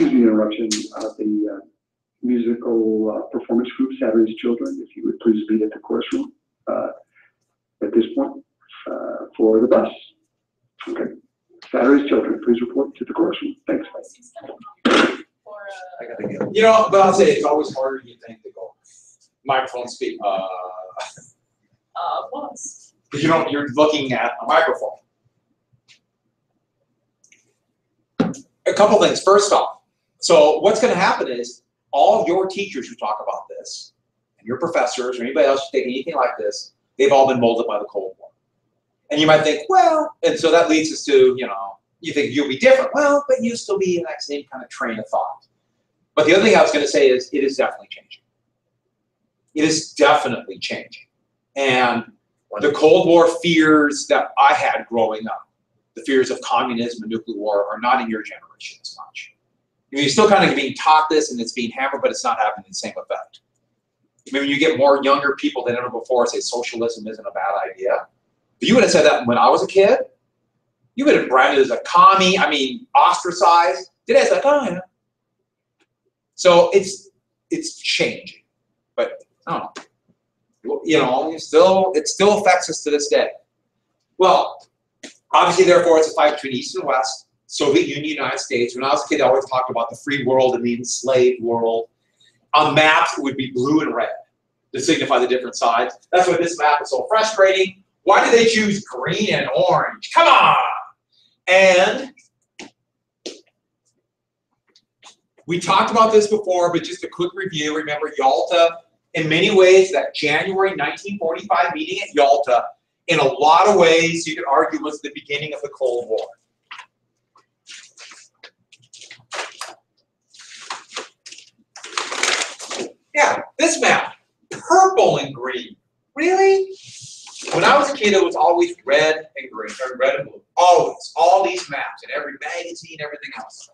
excuse me, interruption, uh, the uh, musical uh, performance group Saturday's Children, if you would please meet at the chorus room uh, at this point uh, for the bus. Okay. Saturday's Children, please report to the chorus room. Thanks. I gotta go. You know, but I'll say, it's always harder than you think to go, microphone speak, uh, Uh, was. because you don't, you're looking at a microphone. A couple things, first off, so what's gonna happen is, all your teachers who talk about this, and your professors, or anybody else who take anything like this, they've all been molded by the Cold War. And you might think, well, and so that leads us to, you know, you think you'll be different, well, but you still be in that same kind of train of thought. But the other thing I was gonna say is, it is definitely changing. It is definitely changing. And the Cold War fears that I had growing up, the fears of communism and nuclear war, are not in your generation as much. You're still kind of being taught this and it's being hammered, but it's not having the same effect. I mean, you get more younger people than ever before say socialism isn't a bad idea. But you would have said that when I was a kid. You would have branded as a commie, I mean, ostracized. Today it's like, oh yeah. So it's it's changing, but I don't know you know, still it still affects us to this day. Well, obviously, therefore, it's a fight between East and West, Soviet Union, United States. When I was a kid, I always talked about the free world and the enslaved world. On maps, it would be blue and red to signify the different sides. That's why this map is so frustrating. Why did they choose green and orange? Come on! And we talked about this before, but just a quick review. Remember Yalta in many ways, that January 1945 meeting at Yalta, in a lot of ways, you could argue was the beginning of the Cold War. Yeah, this map, purple and green. Really? When I was a kid, it was always red and green, or red and blue. Always. All these maps in every magazine, everything else.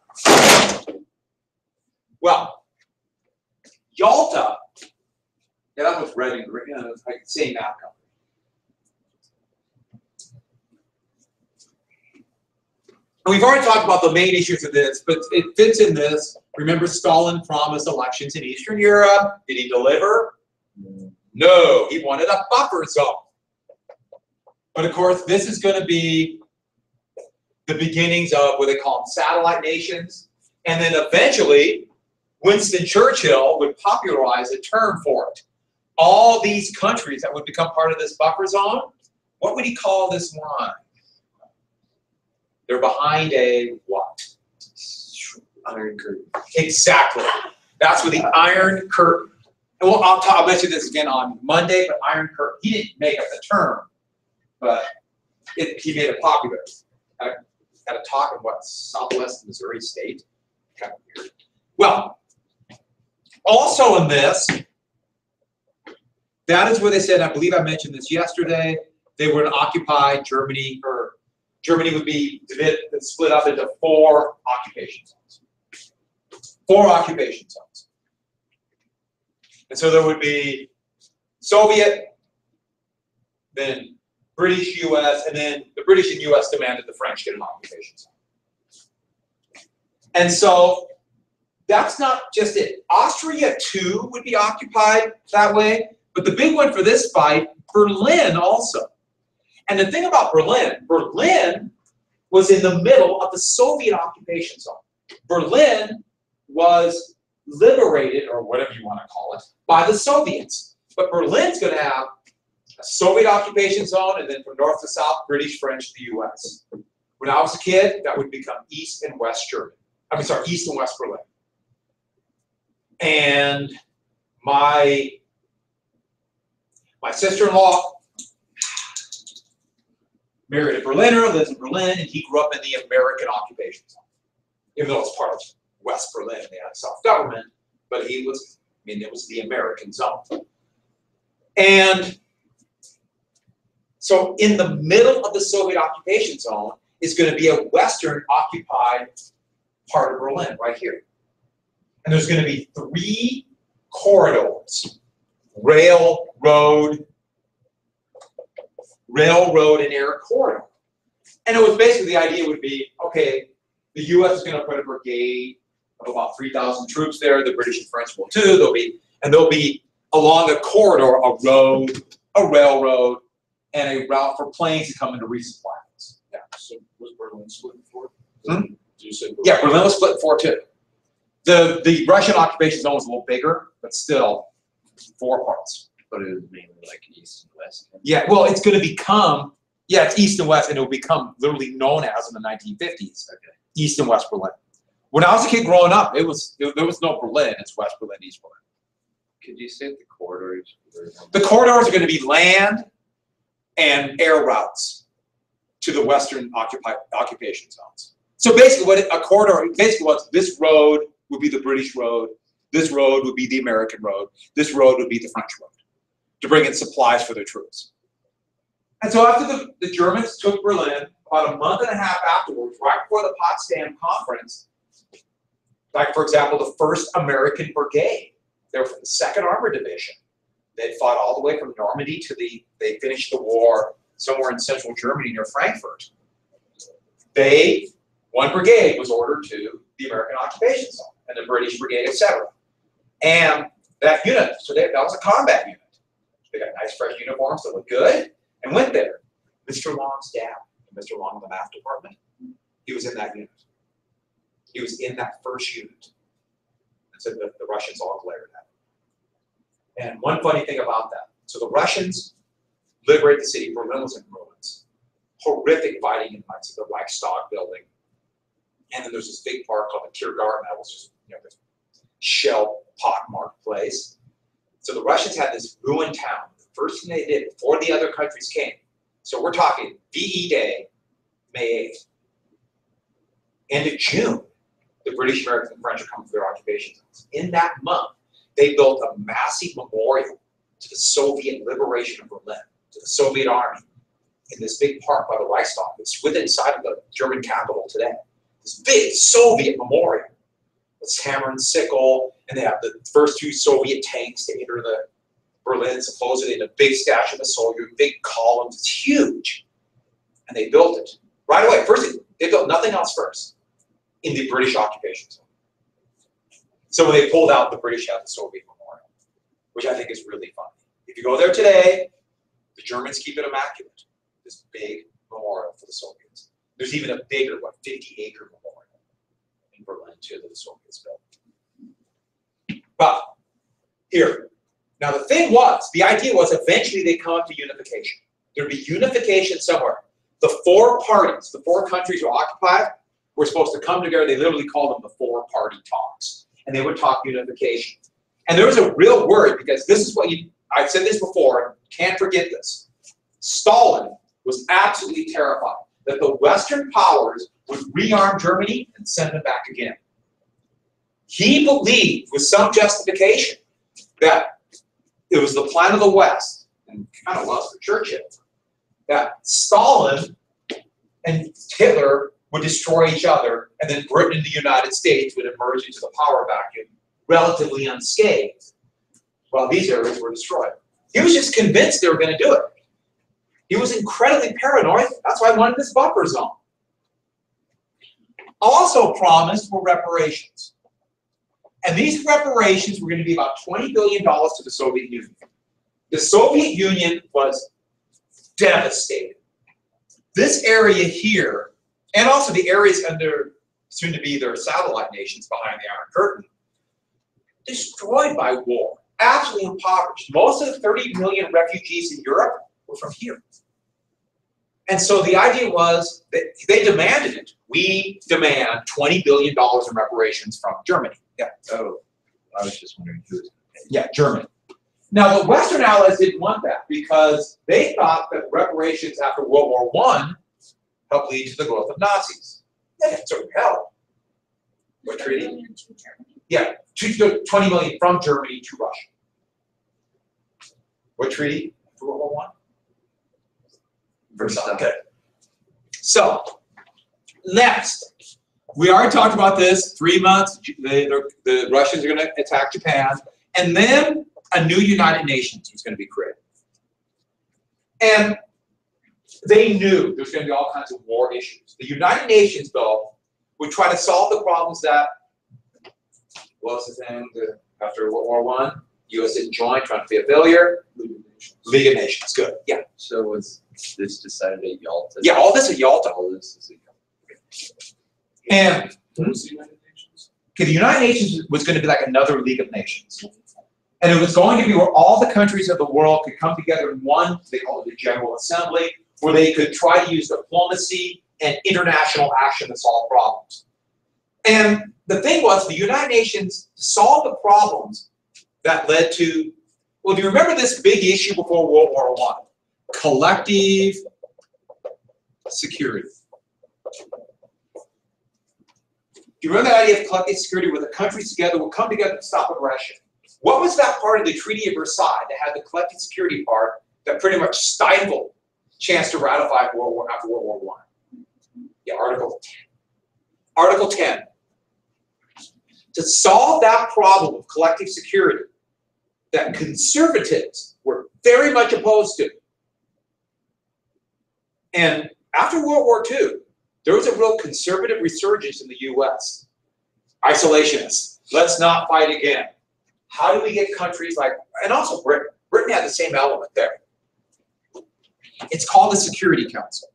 Well, Yalta yeah, that was red and green, it's like same outcome. We've already talked about the main issues of this, but it fits in this. Remember Stalin promised elections in Eastern Europe. Did he deliver? No, he wanted a buffer zone. But of course, this is going to be the beginnings of what they call satellite nations. And then eventually, Winston Churchill would popularize a term for it all these countries that would become part of this buffer zone, what would he call this line? They're behind a what? Iron curtain. Exactly. That's what the Iron Curtain. And well, I'll, I'll mention this again on Monday, but Iron Curtain, he didn't make up the term, but it, he made it popular. At a, a talk in what, Southwest Missouri State? Kind of weird. Well, also in this, that is where they said, I believe I mentioned this yesterday, they were to occupy Germany, or Germany would be split up into four occupation zones. Four occupation zones. And so there would be Soviet, then British, US, and then the British and US demanded the French get an occupation zone. And so that's not just it. Austria too would be occupied that way, but the big one for this fight, Berlin also. And the thing about Berlin, Berlin was in the middle of the Soviet occupation zone. Berlin was liberated, or whatever you want to call it, by the Soviets. But Berlin's going to have a Soviet occupation zone, and then from north to south, British, French, the U.S. When I was a kid, that would become East and West Germany. I mean, sorry, East and West Berlin. And my my sister-in-law married a Berliner, lives in Berlin, and he grew up in the American occupation zone. Even though it's part of West Berlin, they had self-government, but he was, I mean, it was the American zone. And so in the middle of the Soviet occupation zone is going to be a Western occupied part of Berlin, right here. And there's going to be three corridors rail, road, railroad and air corridor. And it was basically the idea would be, okay, the U.S. is going to put a brigade of about three thousand troops there, the British and French will too, there'll be, and there'll be along a corridor, a road, a railroad, and a route for planes to come in to resupply. Yeah. So was Berlin split in four? Hmm? Did you say? Yeah, Berlin was split in four too. The, the Russian occupation zone was a little bigger, but still four parts. But it was mainly like east and west. Yeah, well, it's gonna become, yeah, it's east and west, and it'll become literally known as in the nineteen fifties, Okay. East and West Berlin. When I was a kid growing up, it was, it- there was no Berlin, it's West Berlin, East Berlin. Could you say the corridors? The corridors are gonna be land and air routes to the western occupied, occupation zones. So basically, what a corridor, basically what's, this road would be the British road, this road would be the American road, this road would be the French road, to bring in supplies for their troops. And so after the, the Germans took Berlin, about a month and a half afterwards, right before the Potsdam Conference, like for example, the first American Brigade, they were from the Second Armored Division. They fought all the way from Normandy to the, they finished the war somewhere in central Germany near Frankfurt. They, one brigade was ordered to the American occupation zone, and the British brigade, etc. And that unit, so they, that was a combat unit. They got nice fresh uniforms that looked good, and went there. Mr. Long's dad, Mr. Long in the math department, he was in that unit. He was in that first unit. And so the, the Russians all glared at him. And one funny thing about that, so the Russians liberate the city, Berlin was in ruins. Horrific fighting in like the Reichstag building. And then there's this big park called the Tiergarten that was just, you know, this shell pockmarked place. So the Russians had this ruined town. The first thing they did before the other countries came, so we're talking VE Day, May 8th. End of June, the British, Americans, and French are coming for their occupation zones. In that month, they built a massive memorial to the Soviet liberation of Berlin, to the Soviet army, in this big park by the Reichstag. It's within inside of the German capital today. This big Soviet memorial with hammer and sickle, and they have the first two Soviet tanks to enter the Berlin, supposedly in a big statue of a soldier, big columns. It's huge. And they built it right away. First, they built nothing else first in the British occupation zone. So when they pulled out, the British had the Soviet memorial, which I think is really funny. If you go there today, the Germans keep it immaculate. This big memorial for the Soviets. There's even a bigger, what, 50 acre memorial too that the Soviets built. But here, now the thing was, the idea was eventually they'd come to unification. There'd be unification somewhere. The four parties, the four countries who occupied, were supposed to come together. They literally called them the four party talks. And they would talk unification. And there was a real worry because this is what you, I've said this before, can't forget this. Stalin was absolutely terrified that the Western powers would rearm Germany and send them back again. He believed with some justification that it was the plan of the West, and kind of was for Churchill, that Stalin and Hitler would destroy each other, and then Britain and the United States would emerge into the power vacuum relatively unscathed, while these areas were destroyed. He was just convinced they were going to do it. He was incredibly paranoid. That's why I wanted this buffer zone. Also promised were reparations. And these reparations were going to be about $20 billion to the Soviet Union. The Soviet Union was devastated. This area here, and also the areas under soon to be their satellite nations behind the Iron Curtain, destroyed by war, absolutely impoverished. Most of the 30 million refugees in Europe were from here. And so the idea was that they demanded it. We demand $20 billion in reparations from Germany. Yeah. Oh, I was just wondering who was. Yeah, Germany. Now, the Western Allies didn't want that because they thought that reparations after World War One helped lead to the growth of Nazis. Yeah, it certainly helped. What treaty? Million to Germany. Yeah, two- 20 million from Germany to Russia. What treaty for World War One? Versailles. Okay. So, next, we already talked about this. Three months, the, the, Russians are going to attack Japan, and then a new United Nations was going to be created. And they knew there's going to be all kinds of war issues. The United Nations, though, would try to solve the problems that What else is in the, after World War One? US didn't join, trying to be a failure. League of Nations. League of Nations, good, yeah. So was this decided at Yalta? Yeah, all this at Yalta. All this is at Yalta. And What the United Nations? okay, the United Nations was going to be like another League of Nations. And it was going to be where all the countries of the world could come together in one, they call it the General Assembly, where they could try to use diplomacy and international action to solve problems. And the thing was, the United Nations solved the problems that led to, well, do you remember this big issue before World War One? Collective security. Do you remember the idea of collective security where the countries together will come together to stop aggression? What was that part of the Treaty of Versailles that had the collective security part that pretty much stifled chance to ratify World War after World War One? Yeah, Article 10. Article 10. To solve that problem of collective security that conservatives were very much opposed to. And after World War II, there was a real conservative resurgence in the US. Isolationists, let's not fight again. How do we get countries like, and also Britain, Britain had the same element there. It's called the Security Council.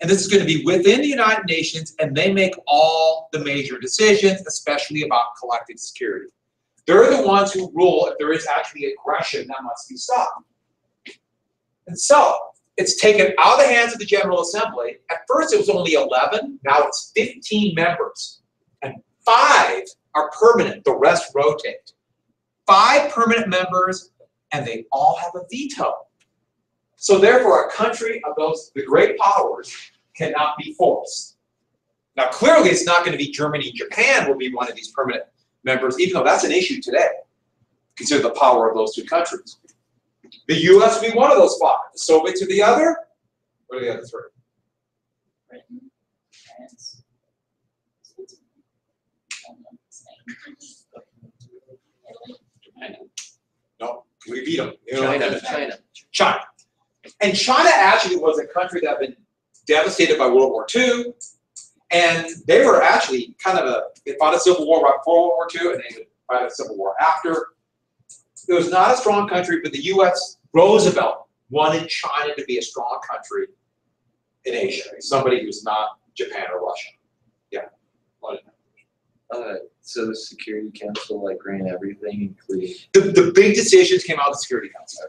And this is going to be within the United Nations, and they make all the major decisions, especially about collective security. They're the ones who rule if there is actually aggression that must be stopped. And so, it's taken out of the hands of the General Assembly. At first, it was only 11, now it's 15 members. And five are permanent, the rest rotate. Five permanent members, and they all have a veto. So therefore, a country of those, the great powers, cannot be forced. Now, clearly, it's not going to be Germany Japan will be one of these permanent members, even though that's an issue today. Consider the power of those two countries. The U.S. will be one of those five. The Soviets are the other. What are the other three? Britain, France, Switzerland, Finland, Spain, Italy, China. No, we beat them. China, China. China. And China actually was a country that had been devastated by World War II. And they were actually kind of a, they fought a civil war right before World War II and they would fight a civil war after. It was not a strong country, but the US, Roosevelt wanted China to be a strong country in Asia, somebody who's not Japan or Russia. Yeah. Uh, so the Security Council like ran everything, including. The, the big decisions came out of the Security Council.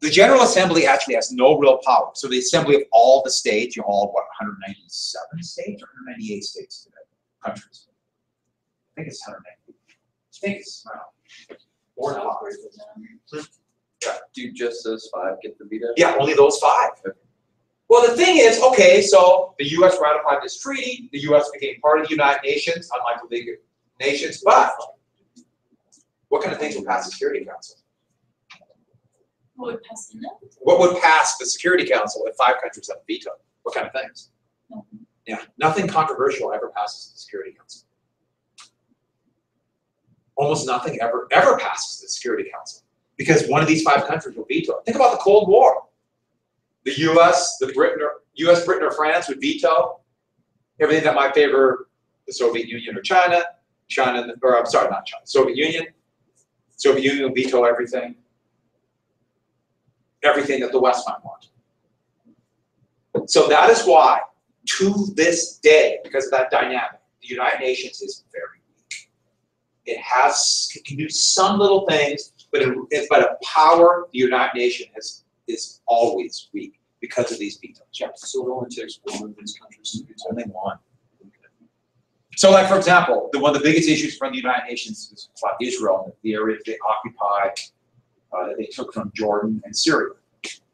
The General Assembly actually has no real power. So the assembly of all the states, you know, all, what, 197 states or 198 states today, countries? I think it's 190. I think it's, wow. Or not. Do just those five get the veto? Yeah, only those five. Well, the thing is, okay, so the US ratified this treaty, the US became part of the United Nations, unlike the League of Nations, but what kind of things would pass the Security Council? What would pass in it? What would pass the Security Council if five countries have a veto? What kind of things? Nothing. Yeah, nothing controversial ever passes the Security Council. Almost nothing ever, ever passes the Security Council, because one of these five countries will veto it. Think about the Cold War. The US, the Britain, or US, Britain, or France would veto everything that might favor the Soviet Union or China, China, or I'm sorry, not China, Soviet Union. Soviet Union will veto everything everything that the West might want. So that is why, to this day, because of that dynamic, the United Nations is very. It has, can do some little things, but it, it- but a power, the United Nations is, is always weak because of these. Yeah. So it only takes one of these countries to veto. Only one. So like, for example, the, one of the biggest issues from the United Nations is about Israel, the area that they occupied, uh, that they took from Jordan and Syria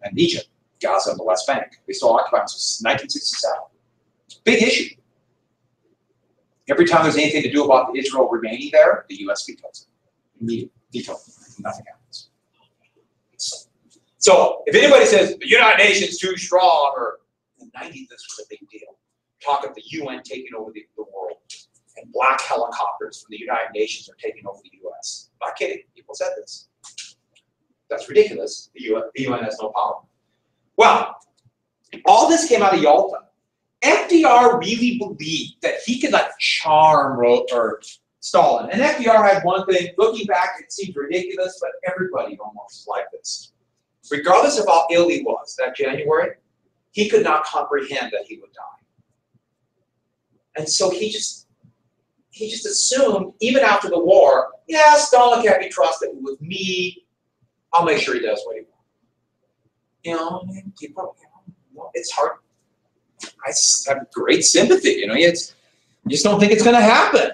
and Egypt, Gaza and the West Bank. They still occupy them since nineteen sixty-seven. It's a big issue. Every time there's anything to do about Israel remaining there, the US vetoes it. Immediate veto, nothing happens. So if anybody says the United Nations too strong, or in the nineties, this was a big deal. Talk of the UN taking over the, the world, and black helicopters from the United Nations are taking over the US. Not kidding, people said this. That's ridiculous. The UN, the UN has no power. Well, all this came out of Yalta. FDR really believed that he could like charm or Stalin. And FDR had one thing, looking back, it seems ridiculous, but everybody almost was like this. Regardless of how ill he was that January, he could not comprehend that he would die. And so he just he just assumed, even after the war, yeah, Stalin can't be trusted with me. I'll make sure he does what he wants. You know, people, you know, it's hard. I have great sympathy, you know, it's, you just don't think it's gonna happen.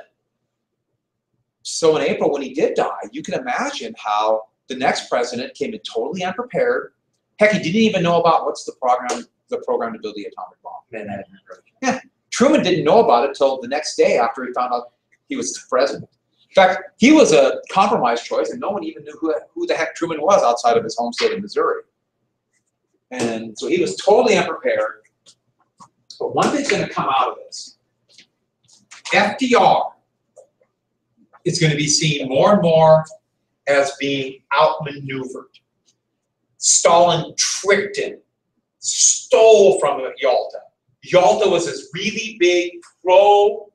So in April, when he did die, you can imagine how the next president came in totally unprepared. Heck, he didn't even know about what's the program, the program to build the atomic bomb. Manhattan Project. Truman didn't know about it till the next day after he found out he was the president. In fact, he was a compromise choice, and no one even knew who, who the heck Truman was outside of his home state of Missouri. And so he was totally unprepared. But one thing's going to come out of this FDR is going to be seen more and more as being outmaneuvered. Stalin tricked him, stole from Yalta. Yalta was this really big pro,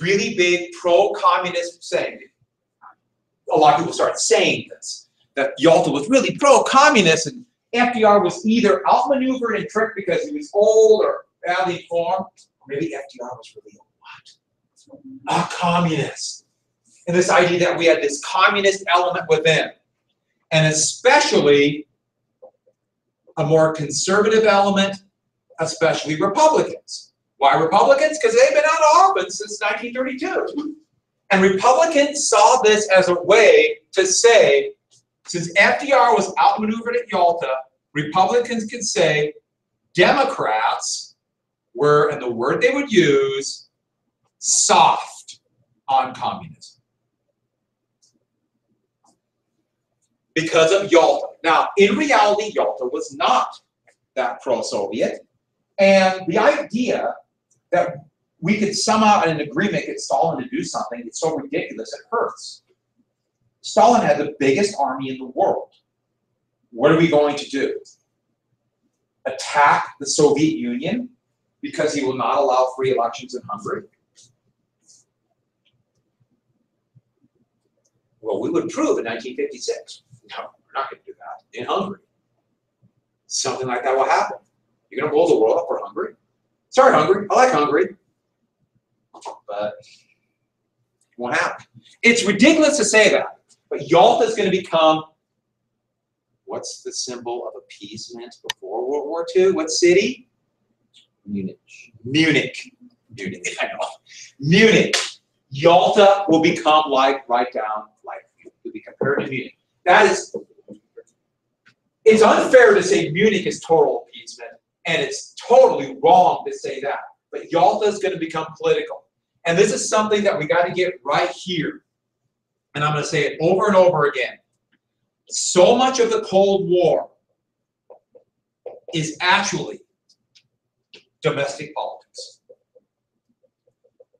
really big pro-communist saying. A lot of people started saying this, that Yalta was really pro-communist and FDR was either outmaneuvered and tricked because he was old or badly informed, or maybe FDR was really a what? A communist. And this idea that we had this communist element within. And especially a more conservative element especially Republicans. Why Republicans? Because they've been out of office since 1932. And Republicans saw this as a way to say, since FDR was outmaneuvered at Yalta, Republicans could say Democrats were, and the word they would use, soft on communism. Because of Yalta. Now, in reality, Yalta was not that pro-Soviet. And the idea that we could somehow, in an agreement, get Stalin to do something, it's so ridiculous, it hurts. Stalin had the biggest army in the world. What are we going to do? Attack the Soviet Union because he will not allow free elections in Hungary? Well, we would prove in 1956. No, we're not going to do that in Hungary. Something like that will happen. You're going to blow the world up for Hungary? Sorry, Hungary. I like Hungary. But it won't happen. It's ridiculous to say that. But Yalta is going to become what's the symbol of appeasement before World War II? What city? Munich. Munich. Munich, I know. Munich. Yalta will become like, right down, like, will be compared to Munich. That is, it's unfair to say Munich is total appeasement, and it's totally wrong to say that. But Yalta is going to become political. And this is something that we got to get right here. And I'm going to say it over and over again. So much of the Cold War is actually domestic politics.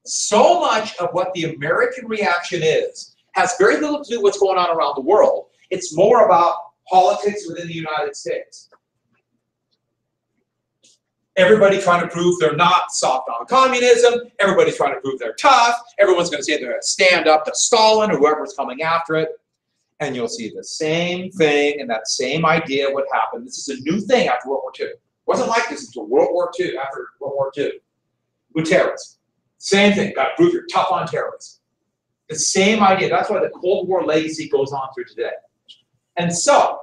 So much of what the American reaction is has very little to do with what's going on around the world. It's more about politics within the United States. Everybody trying to prove they're not soft on communism. Everybody's trying to prove they're tough. Everyone's going to say they're going to stand up to Stalin or whoever's coming after it. And you'll see the same thing and that same idea would happen. This is a new thing after World War II. It wasn't like this until World War II, after World War II. Terrorism. Same thing. Got to prove you're tough on terrorism. The same idea. That's why the Cold War legacy goes on through today. And so,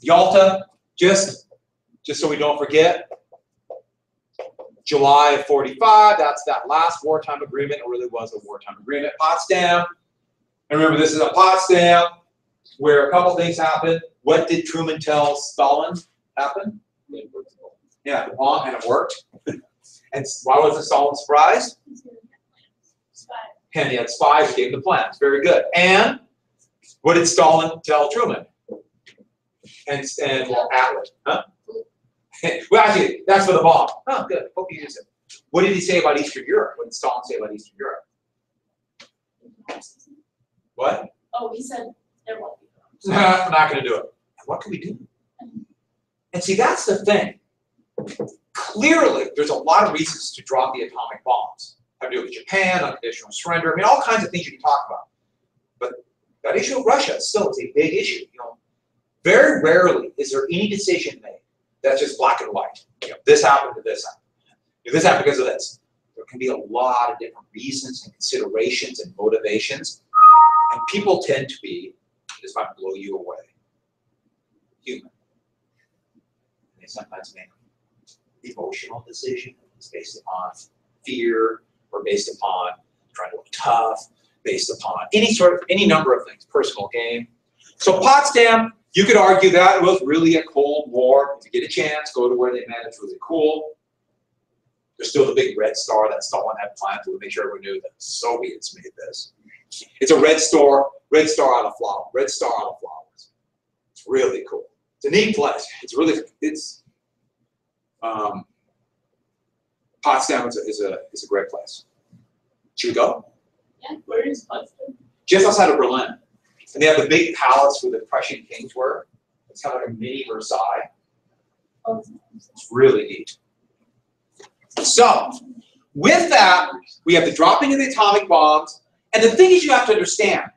Yalta, just, just so we don't forget, July of 45, that's that last wartime agreement. It really was a wartime agreement. Potsdam, and remember this is a Potsdam where a couple things happened. What did Truman tell Stalin happened? Yeah, and it worked. and why was Stalin surprised? And he had spies who gave him the plans. Very good. And what did Stalin tell Truman? And, and well, Atwood, huh? well, actually, that's for the bomb. Oh, good. Hope you use it. What did he say about Eastern Europe? What did Stalin say about Eastern Europe? What? Oh, he said there won't be. We're not going to do it. What can we do? And see, that's the thing. Clearly, there's a lot of reasons to drop the atomic bombs. have to do with Japan, unconditional surrender. I mean, all kinds of things you can talk about. But that issue of Russia still is a big issue. You know, very rarely is there any decision made that's just black and white. You know, this happened to this happened. This happened because of this. There can be a lot of different reasons and considerations and motivations, and people tend to be. This might blow you away. Human. They sometimes make emotional decisions based upon fear or based upon trying to look tough, based upon any sort of any number of things, personal gain. So Potsdam, you could argue that it was really a Cold War. If you get a chance, go to where they met. It's really cool. There's still the big red star that Stalin had planned to make sure everyone knew that the Soviets made this. It's a red star, red star out of flower, red star out of flowers. It's really cool. It's a neat place. It's really it's um, Potsdam is a, is a is a great place. Should we go? Yeah, where is Potsdam? Just outside of Berlin, and they have the big palace where the Prussian kings were. It's kind of like a mini Versailles. It's really neat. So, with that, we have the dropping of the atomic bombs, and the thing is, you have to understand,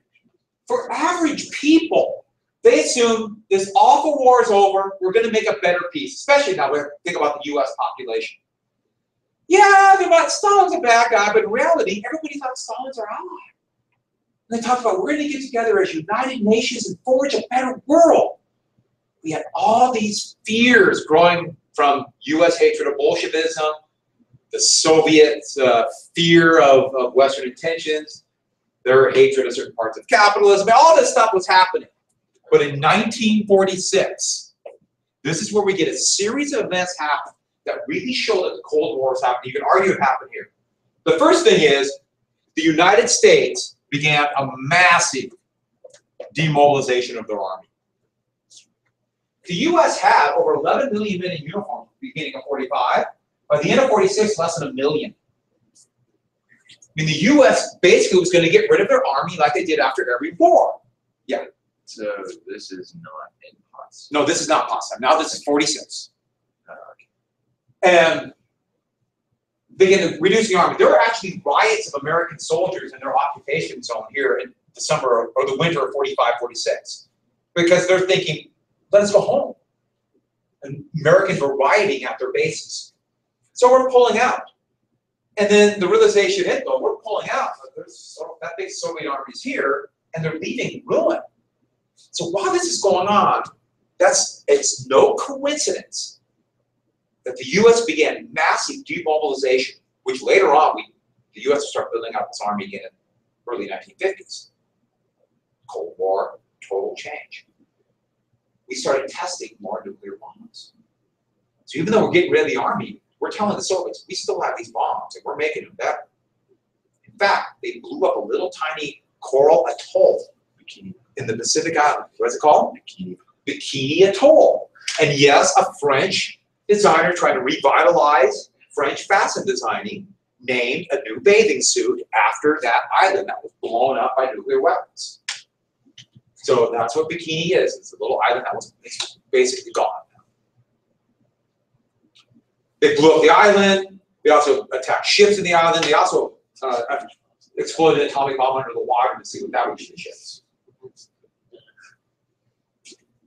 for average people, they assume this awful war is over. We're going to make a better peace, especially now we think about the U.S. population. Yeah, they might Stalin's a bad guy, but in reality, everybody thought Stalin's our ally. And they talked about we're going to get together as United Nations and forge a better world. We had all these fears growing from U.S. hatred of Bolshevism, the Soviet uh, fear of, of Western intentions, their hatred of certain parts of capitalism. All this stuff was happening. But in 1946, this is where we get a series of events happen that really show that the Cold War is happening. You can argue it happened here. The first thing is the United States began a massive demobilization of their army. The U.S. had over 11 million men in uniform at the beginning of 45. By the end of 46, less than a million. I mean, the U.S. basically was going to get rid of their army like they did after every war. Yeah. So this is not in Potsdam. No, this is not Potsdam. Now this is 46. Uh, And to reduce the army. There were actually riots of American soldiers in their occupation zone here in the summer or the winter of 45, 46. Because they're thinking, let us go home. And Americans were rioting at their bases. So we're pulling out. And then the realization hit, though, we're pulling out. So, that big Soviet army's here, and they're leaving ruin. So while this is going on, that's it's no coincidence that the U.S. began massive demobilization, which later on we, the U.S. will start building up its army again in the early 1950s. Cold War, total change. We started testing more nuclear bombs. So even though we're getting rid of the army, we're telling the Soviets we still have these bombs and we're making them better. In fact, they blew up a little tiny coral atoll Bikini, in the Pacific Island. What's it called? bikini. Bikini Atoll. And yes, a French designer trying to revitalize French fashion designing named a new bathing suit after that island that was blown up by nuclear weapons. So that's what Bikini is. It's a little island that was basically gone. They blew up the island. They also attacked ships in the island. They also uh, exploded an atomic bomb under the water to see what that would do to ships.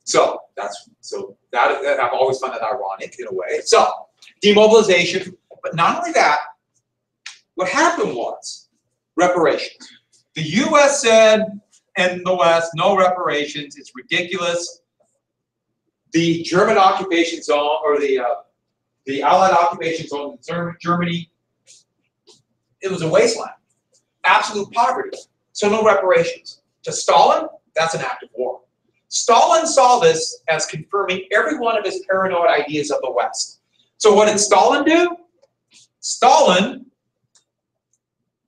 So that's so that, I've always found that ironic in a way. So demobilization, but not only that, what happened was reparations. The U.S. said in the West, no reparations. It's ridiculous. The German occupation zone or the uh, the Allied occupation zone in Germany, it was a wasteland, absolute poverty. So no reparations. To Stalin, that's an act of war. Stalin saw this as confirming every one of his paranoid ideas of the West. So what did Stalin do? Stalin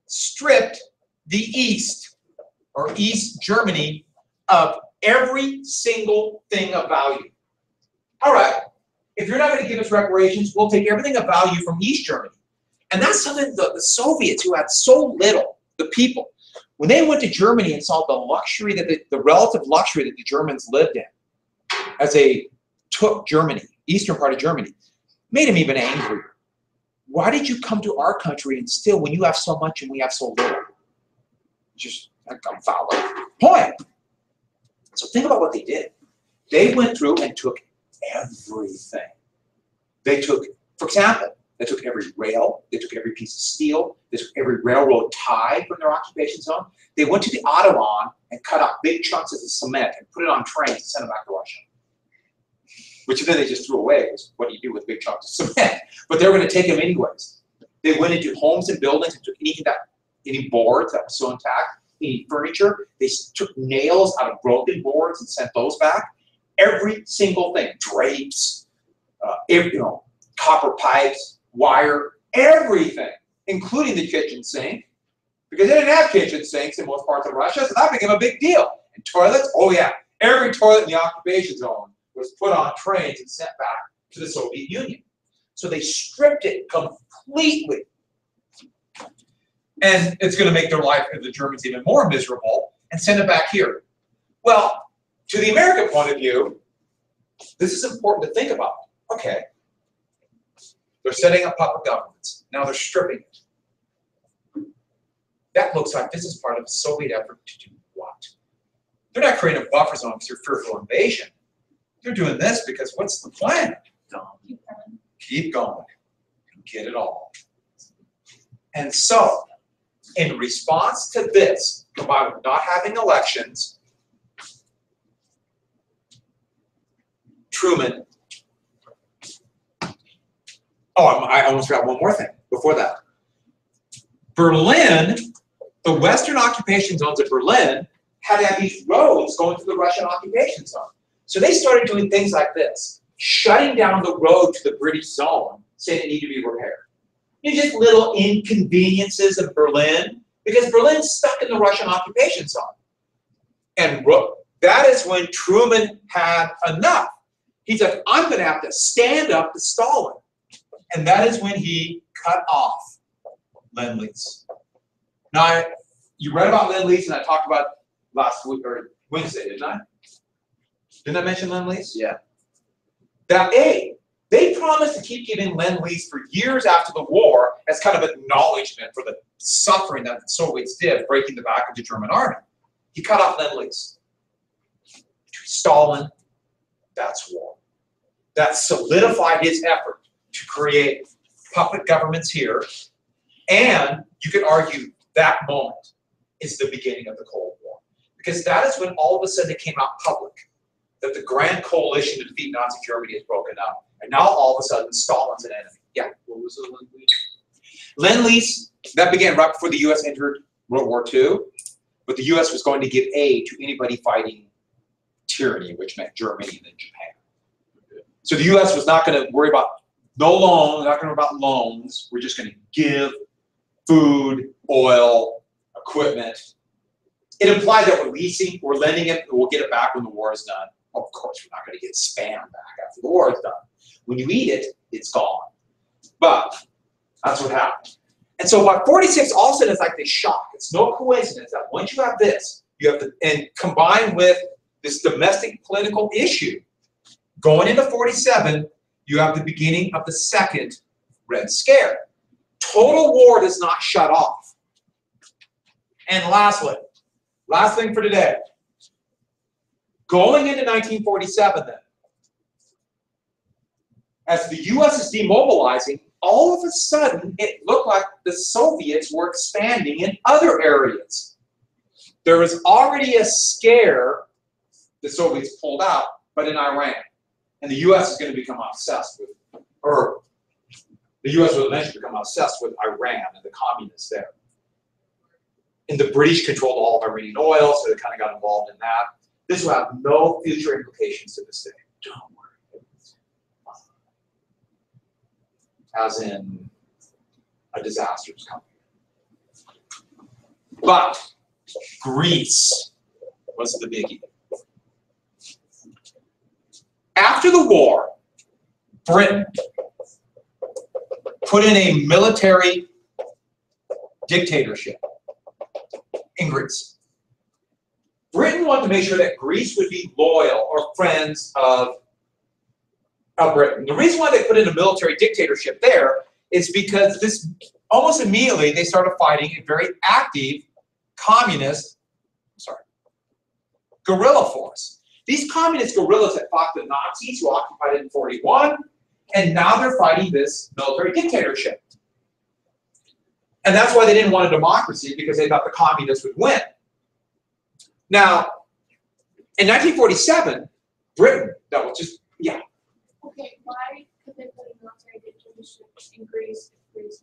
stripped the East or East Germany of every single thing of value. All right, if you're not going to give us reparations, we'll take everything of value from East Germany. And that's something the, the Soviets, who had so little, the people, when they went to Germany and saw the luxury that the, the relative luxury that the Germans lived in as they took Germany, eastern part of Germany, made them even angrier. why did you come to our country and still when you have so much and we have so little? Just like a confounded point. So think about what they did. They went through and took everything. They took, for example, they took every rail, they took every piece of steel, they took every railroad tie from their occupation zone. They went to the Autobahn and cut out big chunks of the cement and put it on trains and sent it back to Russia. Which then they just threw away, because what do you do with big chunks of cement? But they were gonna take them anyways. They went into homes and buildings and took anything that, any boards that was still intact, any furniture, they took nails out of broken boards and sent those back. Every single thing, drapes, uh, every, you know, copper pipes, wire, everything, including the kitchen sink, because they didn't have kitchen sinks in most parts of Russia, so that became a big deal. And toilets, oh yeah, every toilet in the occupation zone was put on trains and sent back to the Soviet Union. So they stripped it completely. And it's gonna make their life, of the Germans, even more miserable, and send it back here. Well, to the American point of view, this is important to think about. Okay, they're setting up puppet governments. Now they're stripping it. That looks like this is part of a Soviet effort to do what? They're not creating a buffer zone because they're fearful of invasion. They're doing this because what's the plan? Keep going. Keep going. Get it all. And so, in response to this, combined with not having elections, Truman. Oh, I almost forgot one more thing before that. Berlin, the Western occupation zones of Berlin had to have these roads going through the Russian occupation zone. So they started doing things like this, shutting down the road to the British zone, saying it needed to be repaired. You just little inconveniences of Berlin, because Berlin's stuck in the Russian occupation zone. And that is when Truman had enough. He's like, I'm gonna have to stand up to Stalin. And that is when he cut off Lend-Lease. Now, I- you read about Lend-Lease and I talked about last week, or Wednesday, didn't I? Didn't I mention Lend-Lease? Yeah. That A, they promised to keep giving Lend-Lease for years after the war as kind of acknowledgement for the suffering that the Soviets did breaking the back of the German army. He cut off Lend-Lease. Stalin, that's war. That solidified his effort to create puppet governments here. And you could argue that moment is the beginning of the Cold War. Because that is when all of a sudden it came out public that the grand coalition to defeat Nazi Germany is broken up. And now all of a sudden Stalin's an enemy. Yeah. What was the language? Lend-Lease, that began right before the US entered World War II. But the US was going to give aid to anybody fighting tyranny, which meant Germany and then Japan. So the US was not going to worry about no loan, not worry about loans. We're just going to give food, oil, equipment. It implies that we're leasing, we're lending it, we'll get it back when the war is done. Of course, we're not going to get spam back after the war is done. When you eat it, it's gone. But that's what happened. And so by 46, all of a sudden it's like this shock. It's no coincidence that once you have this, you have to, and combined with this domestic political issue, going into 47, you have the beginning of the second Red Scare. Total war does not shut off. And lastly, last thing for today. Going into 1947 then, as the US is demobilizing, all of a sudden it looked like the Soviets were expanding in other areas. There was already a scare the Soviets pulled out, but in Iran. And the US is going to become obsessed with, or the US will eventually become obsessed with Iran and the communists there. And the British controlled all of Iranian oil, so they kind of got involved in that. This will have no future implications to this day. Don't worry as in a disaster is coming. But Greece was the biggie. After the war, Britain put in a military dictatorship in Greece. Britain wanted to make sure that Greece would be loyal or friends of of Britain. The reason why they put in a military dictatorship there is because this, almost immediately, they started fighting a very active communist, sorry, guerrilla force. These communist guerrillas had fought the Nazis who occupied it in 41, and now they're fighting this military dictatorship. And that's why they didn't want a democracy, because they thought the communists would win. Now, in 1947, Britain, that was just, yeah, Okay, why could they put a military dictatorship in Greece if Greece was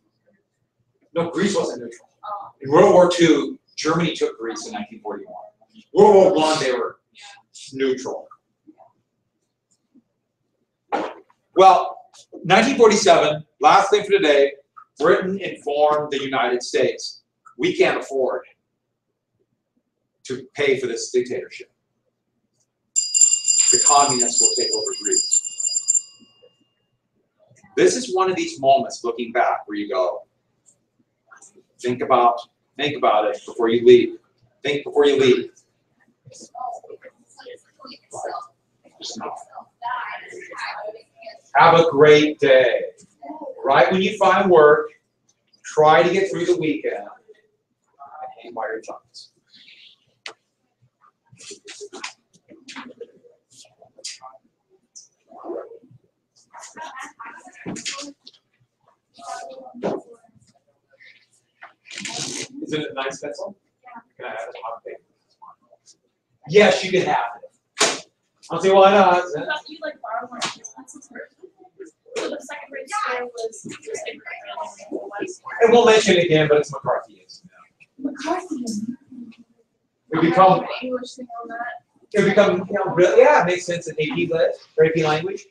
no, Greece wasn't neutral. uh, In World War II, Germany took Greece in 1941. World War One, they were neutral. Well, 1947, last thing for today, Britain informed the United States, we can't afford to pay for this dictatorship. The communists will take over Greece. This is one of these moments, looking back, where you go, think about, think about it before you leave. Think before you leave. Have a great day. Right when you find work, try to get through the weekend and hang by your tongues. Is it a nice pencil? Can I have it? Yes, you can have it. I'll see why not. I thought you like borrowed my. So the second grade score was just And we'll mention it again, but it's McCarthyism. McCarthy. We become, English thing on that. it become, you know, really, yeah, it makes sense in AP lit, or AP language.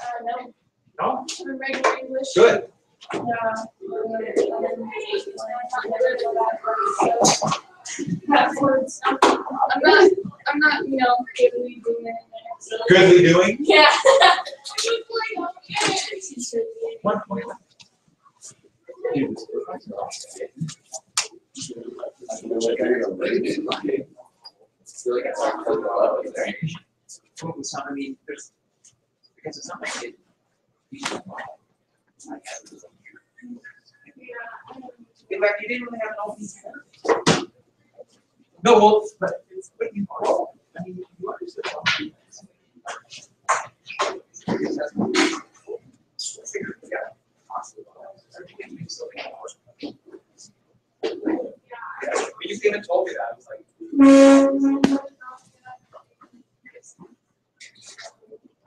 Uh, no. No? Regular English. Good. Yeah. Backwards. I'm not, I'm not, you know, giving doing it. so- Goodly doing. Yeah. One, one, one. feel like it's not close up there. Well, it's not, I mean, there's, because it's not like it. In fact, you didn't really have an open. No, well, but What you grow. I mean, you understood. You even told me that, I was like.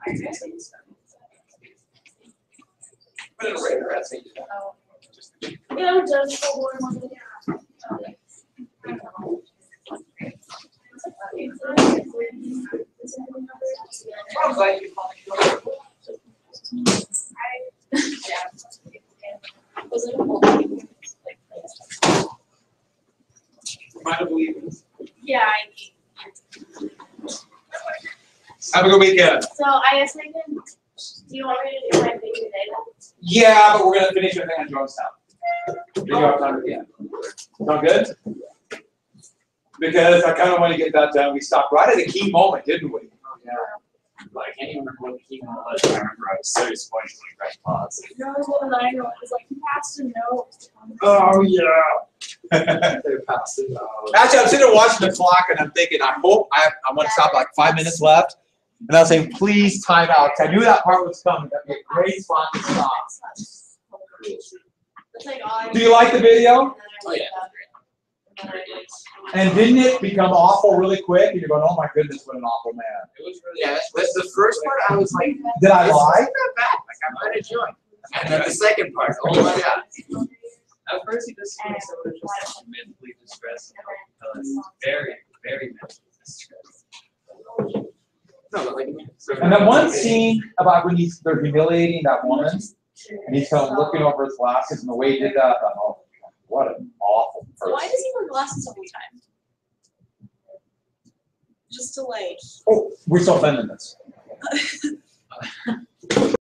I guess it's- But in a you know, just- Yeah, Yeah, I Have a good weekend. So I guess I can, do you want me to do my thing today? Yeah, but we're gonna finish everything on Jonestown. Do you have time again? Sound good? Because I kinda wanna get that done. We stopped right at a key moment, didn't we? Oh, Yeah. Like, I can't even remember what the key moment was, I remember I was so disappointed when we pressed pause. No, what I know, it's like, you passed a note. Oh, yeah. They passed it out. Actually, I'm sitting there watching the clock and I'm thinking, I hope, I, I wanna stop like five minutes left. And I was saying, please time out, 'cause I knew that part was coming. That'd be a great spot to stop. It's like all I- Do you like the video? Oh, yeah. And then I like- And didn't it become awful really quick? And you're going, oh my goodness, what an awful man. It was really, yeah, that's, that's the first part, I was like, Did I this lie? isn't that bad, like, I might have joined. And then the second part, oh my god. At first, he just seemed like someone who's just mentally distressed, you know, very, very mentally distressed. No, but like. so- And that one scene about when he's, they're humiliating that woman, and he's kind of looking over his glasses, and the way he did that, I thought, oh, what an awful So why does he wear glasses all the time? Just to like. Oh, we're so feminists.